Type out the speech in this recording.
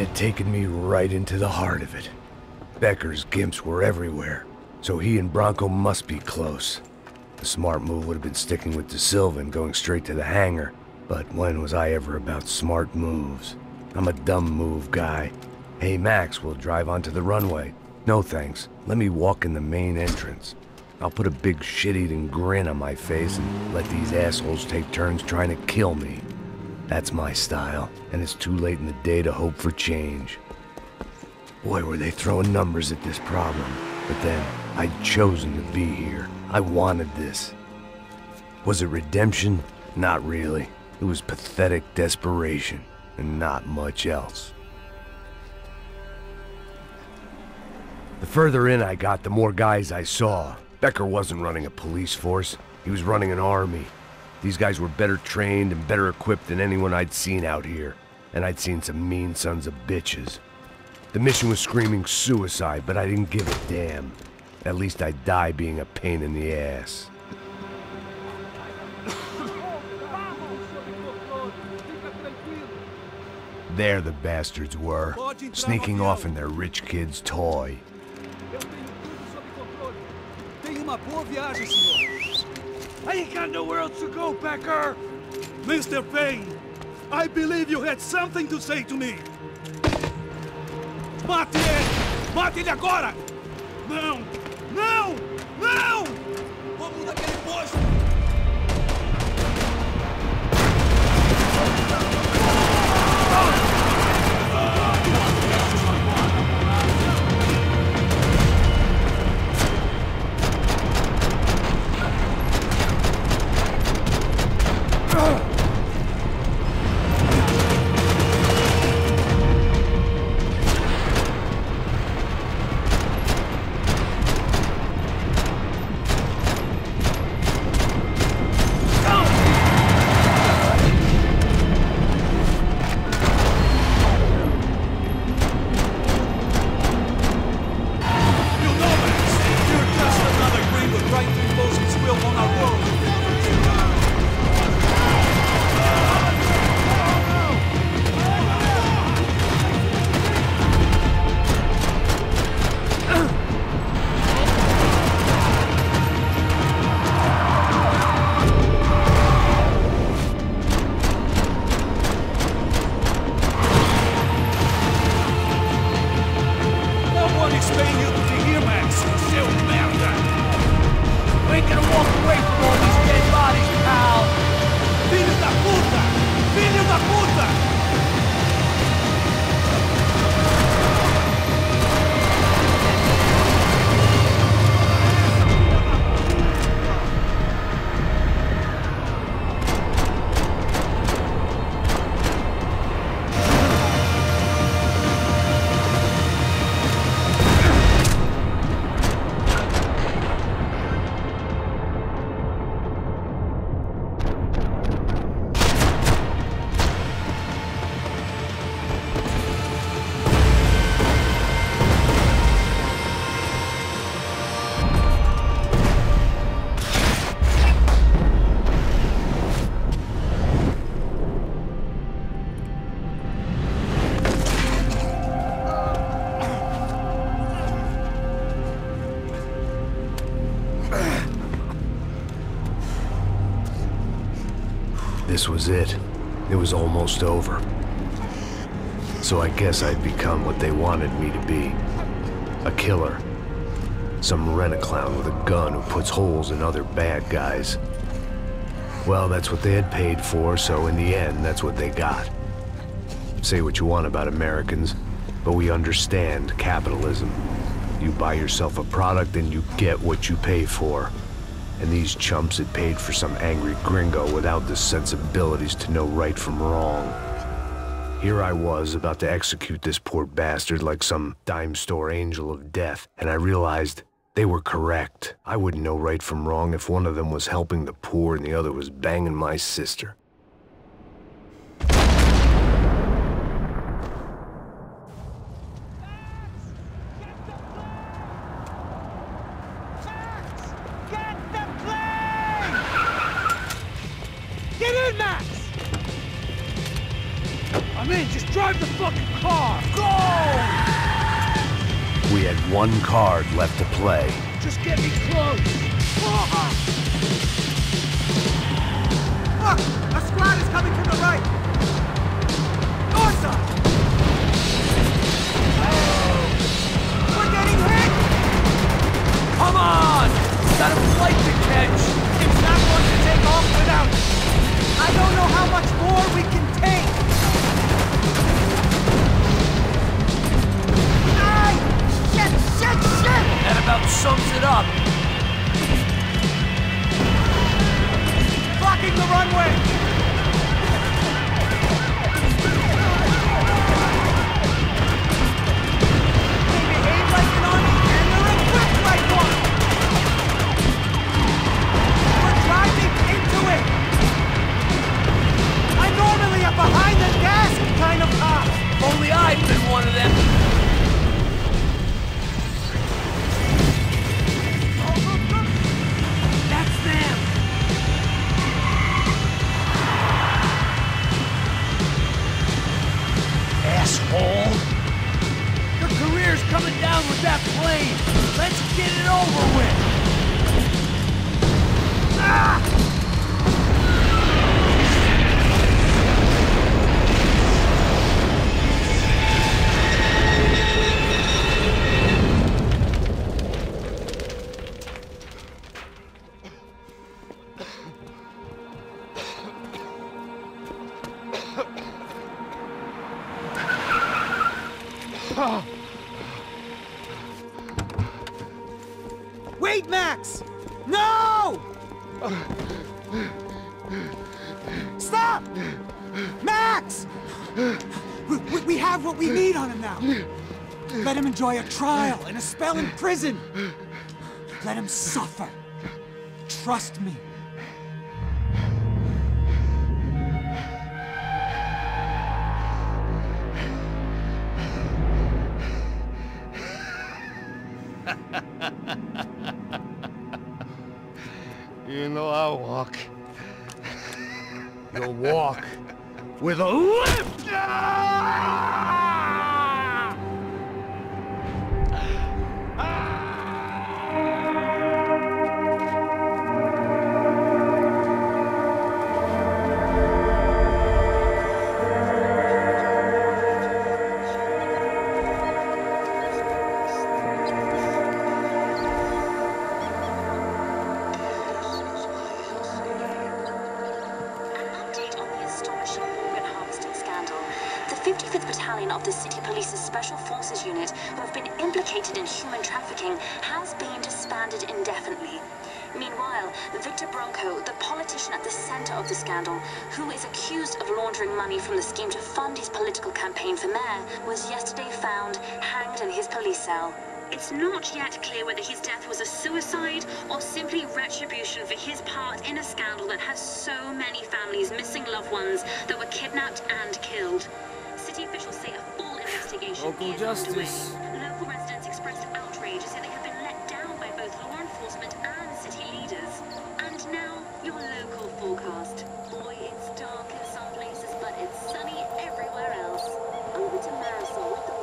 had taken me right into the heart of it. Becker's gimps were everywhere, so he and Branco must be close. The smart move would have been sticking with Da Silva and going straight to the hangar, but when was I ever about smart moves? I'm a dumb move guy. Hey Max, we'll drive onto the runway. No thanks, let me walk in the main entrance. I'll put a big shit-eating grin on my face and let these assholes take turns trying to kill me. That's my style, and it's too late in the day to hope for change. Boy, were they throwing numbers at this problem. But then, I'd chosen to be here. I wanted this. Was it redemption? Not really. It was pathetic desperation, and not much else. The further in I got, the more guys I saw. Becker wasn't running a police force. He was running an army. These guys were better trained and better equipped than anyone I'd seen out here. And I'd seen some mean sons of bitches. The mission was screaming suicide, but I didn't give a damn. At least I'd die being a pain in the ass. There the bastards were, sneaking off in their rich kid's toy. I ain't got nowhere else to go, Becker! Mr. Payne, I believe you had something to say to me. Mate ele! Mate ele agora! Não! Não! Não! Vamos naquele posto! No one is you to be Max! Seu merda! We ain't gonna walk away from This was it. It was almost over. So I guess I'd become what they wanted me to be. A killer. Some rent-a-clown with a gun who puts holes in other bad guys. Well, that's what they had paid for, so in the end, that's what they got. Say what you want about Americans, but we understand capitalism. You buy yourself a product and you get what you pay for. And these chumps had paid for some angry gringo without the sensibilities to know right from wrong. Here I was, about to execute this poor bastard like some dime store angel of death, and I realized they were correct. I wouldn't know right from wrong if one of them was helping the poor and the other was banging my sister. Get in, Max! I'm in, just drive the fucking car! Go! We had one card left to play. Just get me close! Look! A squad is coming from the right! North side! Sums it up. Blocking the runway! Asshole! Your career's coming down with that plane! Let's get it over with! Ah! Wait, Max! No! Stop! Max! We, we- have what we need on him now. Let him enjoy a trial and a spell in prison. Let him suffer. Trust me. Know I walk. You'll walk with a limp! Police's Special Forces Unit, who have been implicated in human trafficking, has been disbanded indefinitely. Meanwhile, Victor Branco, the politician at the center of the scandal, who is accused of laundering money from the scheme to fund his political campaign for mayor, was yesterday found hanged in his police cell. It's not yet clear whether his death was a suicide or simply retribution for his part in a scandal that has so many families missing loved ones that were kidnapped and killed. City officials say Local justice. Local residents expressed outrage, say they have been let down by both law enforcement and city leaders. And now, your local forecast. Boy, it's dark in some places, but it's sunny everywhere else. Over to Marisol